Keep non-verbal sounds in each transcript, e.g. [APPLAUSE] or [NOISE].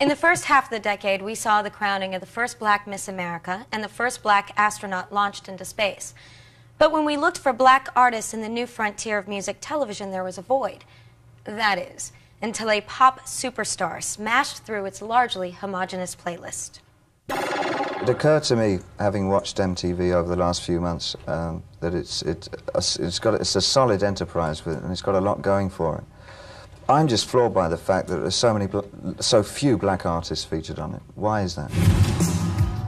In the first half of the decade, we saw the crowning of the first black Miss America and the first black astronaut launched into space. But when we looked for black artists in the new frontier of music television, there was a void. That is, until a pop superstar smashed through its largely homogenous playlist. It occurred to me, having watched MTV over the last few months, um, that it's, it, it's, got, it's a solid enterprise with, and it's got a lot going for it. I'm just floored by the fact that there's so many, so few black artists featured on it. Why is that?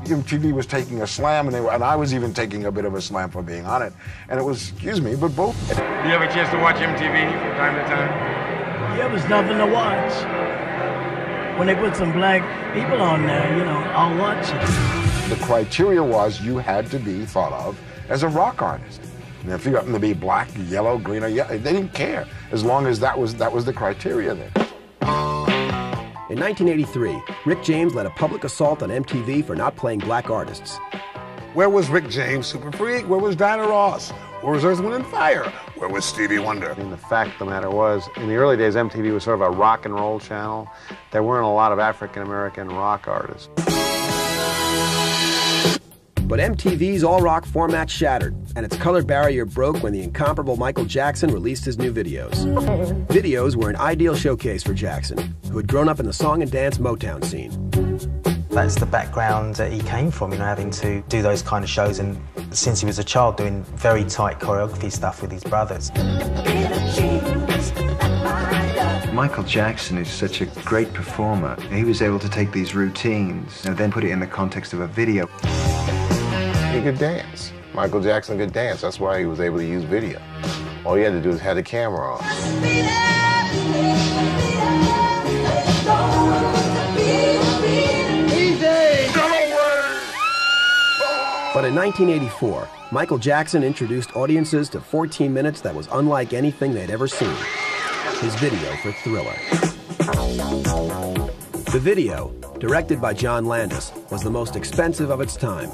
MTV was taking a slam, and, they were, and I was even taking a bit of a slam for being on it. And it was, excuse me, but both. Do you have a chance to watch MTV from time to time? Yeah, there's nothing to watch. When they put some black people on there, you know, I'll watch it. The criteria was you had to be thought of as a rock artist. And if you happen to be black, yellow, green, or yellow, they didn't care as long as that was that was the criteria there. In 1983, Rick James led a public assault on MTV for not playing black artists. Where was Rick James, Super Freak? Where was Diana Ross? Where was Earth, Wind, and Fire? Where was Stevie Wonder? And the fact of the matter was, in the early days, MTV was sort of a rock and roll channel. There weren't a lot of African American rock artists. But MTV's all rock format shattered, and its color barrier broke when the incomparable Michael Jackson released his new videos. [LAUGHS] videos were an ideal showcase for Jackson, who had grown up in the song and dance Motown scene. That's the background that he came from, you know, having to do those kind of shows, and since he was a child, doing very tight choreography stuff with his brothers. Michael Jackson is such a great performer. He was able to take these routines and then put it in the context of a video. He could dance. Michael Jackson could dance. That's why he was able to use video. All he had to do was have the camera on. But in 1984, Michael Jackson introduced audiences to 14 minutes that was unlike anything they'd ever seen. His video for Thriller. The video, directed by John Landis, was the most expensive of its time.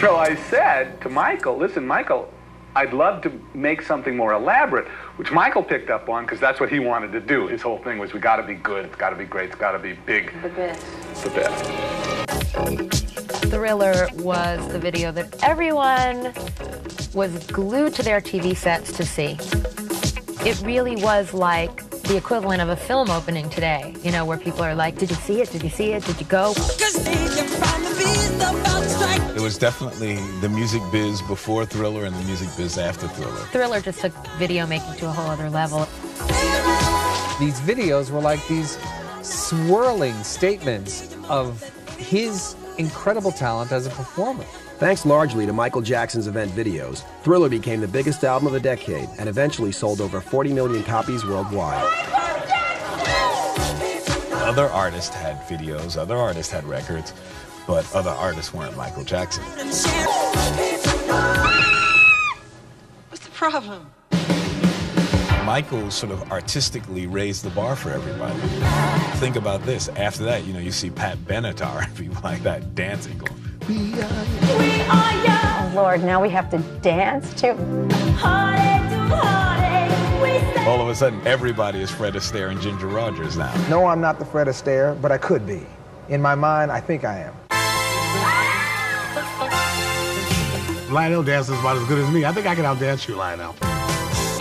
So I said to Michael, listen, Michael, I'd love to make something more elaborate, which Michael picked up on because that's what he wanted to do. His whole thing was we got to be good, it's got to be great, it's got to be big. The best. The best. Thriller was the video that everyone was glued to their TV sets to see. It really was like the equivalent of a film opening today, you know, where people are like, Did you see it? Did you see it? Did you go? It was definitely the music biz before Thriller and the music biz after Thriller. Thriller just took video making to a whole other level. These videos were like these swirling statements of his incredible talent as a performer. Thanks largely to Michael Jackson's event videos, Thriller became the biggest album of the decade and eventually sold over 40 million copies worldwide. Other artists had videos, other artists had records, but other artists weren't Michael Jackson. What's the problem? Michael sort of artistically raised the bar for everybody. Think about this. After that, you know, you see Pat Benatar [LAUGHS] and people like that dancing, going, We are We are young. Oh, Lord, now we have to dance too. All of a sudden, everybody is Fred Astaire and Ginger Rogers now. No, I'm not the Fred Astaire, but I could be. In my mind, I think I am. Lionel dances about as good as me. I think I can outdance you, Lionel.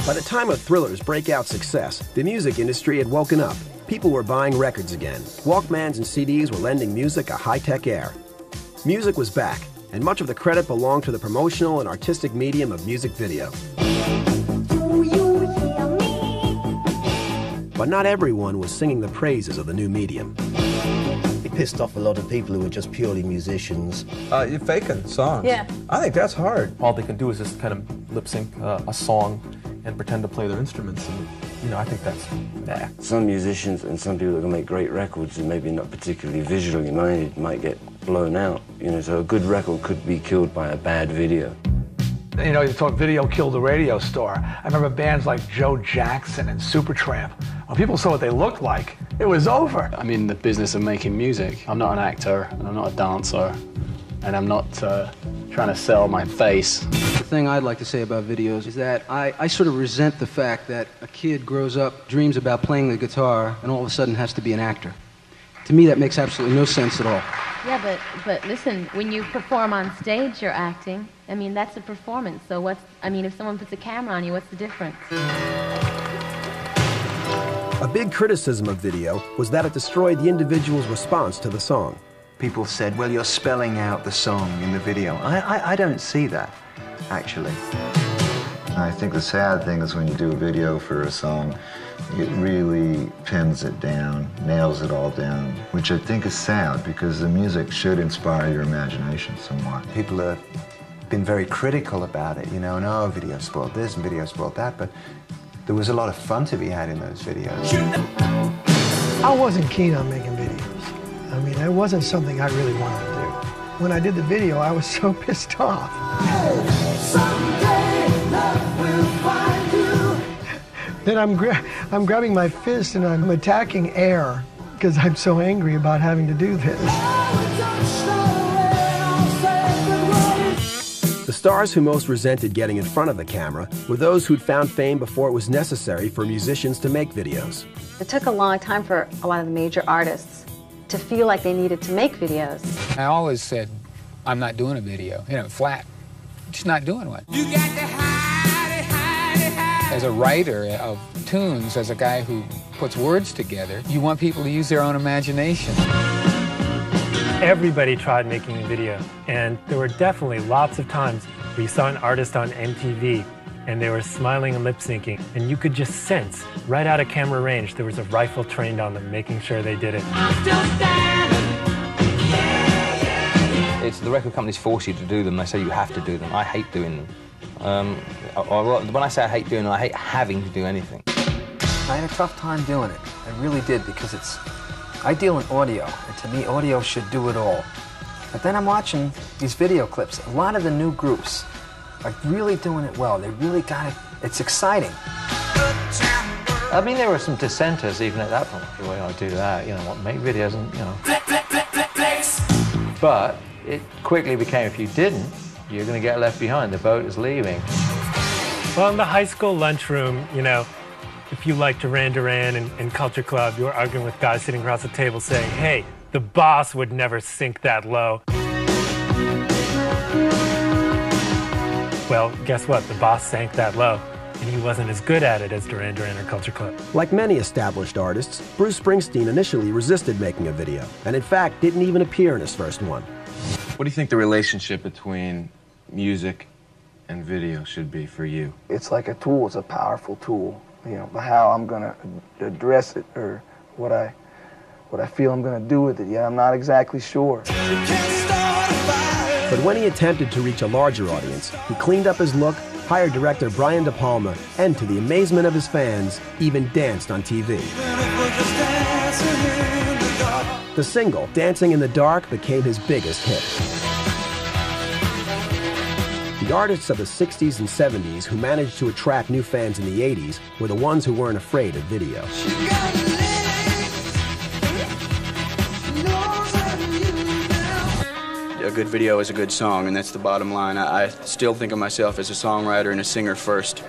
By the time of Thriller's breakout success, the music industry had woken up. People were buying records again. Walkmans and CDs were lending music a high-tech air. Music was back, and much of the credit belonged to the promotional and artistic medium of music video. But not everyone was singing the praises of the new medium. It pissed off a lot of people who were just purely musicians. Uh, you're faking songs. Yeah. I think that's hard. All they can do is just kind of lip sync uh, a song and pretend to play their instruments, and you know, I think that's nah. Some musicians and some people that can make great records and maybe not particularly visually minded might get blown out. You know, so a good record could be killed by a bad video. You know, you talk video killed the radio star. I remember bands like Joe Jackson and Supertramp. When people saw what they looked like, it was over. I'm in the business of making music. I'm not an actor, and I'm not a dancer, and I'm not uh, trying to sell my face. Thing I'd like to say about videos is that I, I sort of resent the fact that a kid grows up, dreams about playing the guitar, and all of a sudden has to be an actor. To me, that makes absolutely no sense at all. Yeah, but but listen, when you perform on stage, you're acting. I mean, that's a performance. So what's I mean, if someone puts a camera on you, what's the difference? A big criticism of video was that it destroyed the individual's response to the song. People said, well, you're spelling out the song in the video. I, I, I don't see that, actually. I think the sad thing is when you do a video for a song, it really pins it down, nails it all down, which I think is sad because the music should inspire your imagination somewhat. People have been very critical about it, you know, and oh, video spoiled this and video spoiled that, but there was a lot of fun to be had in those videos. I wasn't keen on making videos. I mean, that wasn't something I really wanted to do. When I did the video, I was [LAUGHS] so pissed off. Then I'm, gra- I'm grabbing my fist and I'm attacking air because I'm so angry about having to do this. The stars who most resented getting in front of the camera were those who'd found fame before it was necessary for musicians to make videos. It took a long time for a lot of the major artists to feel like they needed to make videos. I always said, I'm not doing a video. You know, flat. Just not doing one. As a writer of tunes, as a guy who puts words together, you want people to use their own imagination. Everybody tried making a video, and there were definitely lots of times where you saw an artist on MTV and they were smiling and lip syncing, and you could just sense right out of camera range there was a rifle trained on them, making sure they did it. It's the record companies force you to do them. They say you have to do them. I hate doing them. Um, I, I, when I say I hate doing them, I hate having to do anything. I had a tough time doing it. I really did because it's. I deal in audio, and to me, audio should do it all. But then I'm watching these video clips. A lot of the new groups are really doing it well. They really got it. It's exciting. I mean, there were some dissenters even at that point. The way I do that? You know, what make videos and you know. But it quickly became if you didn't, you're going to get left behind. The boat is leaving. Well, in the high school lunchroom, you know, if you like Duran Duran and, and Culture Club, you were arguing with guys sitting across the table saying, hey, the boss would never sink that low. Well, guess what? The boss sank that low, and he wasn't as good at it as Duran Duran or Culture Club. Like many established artists, Bruce Springsteen initially resisted making a video, and in fact didn't even appear in his first one. What do you think the relationship between music and video should be for you? It's like a tool, it's a powerful tool. You know, but how I'm gonna address it or what I what I feel I'm gonna do with it, yeah, I'm not exactly sure. But when he attempted to reach a larger audience, he cleaned up his look, hired director Brian De Palma, and to the amazement of his fans, even danced on TV. The single, Dancing in the Dark, became his biggest hit. The artists of the 60s and 70s who managed to attract new fans in the 80s were the ones who weren't afraid of video. a good video is a good song, and that's the bottom line. I, I, still think of myself as a songwriter and a singer first.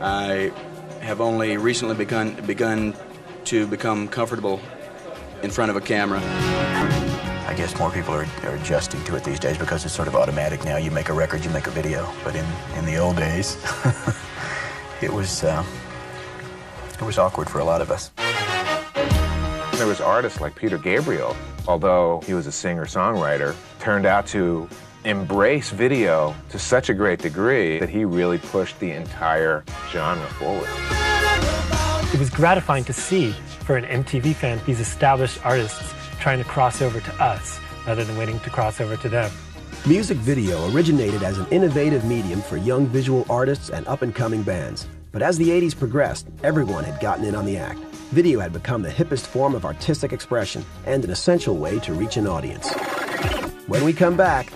I have only recently begun begun to become comfortable in front of a camera. I guess more people are, are adjusting to it these days because it's sort of automatic now. You make a record, you make a video. But in, in the old days, [LAUGHS] it was uh, it was awkward for a lot of us. There was artists like Peter Gabriel, although he was a singer-songwriter, turned out to embrace video to such a great degree that he really pushed the entire genre forward. It was gratifying to see for an MTV fan these established artists trying to cross over to us rather than waiting to cross over to them. Music video originated as an innovative medium for young visual artists and up-and-coming bands. But as the 80s progressed, everyone had gotten in on the act. Video had become the hippest form of artistic expression and an essential way to reach an audience. When we come back,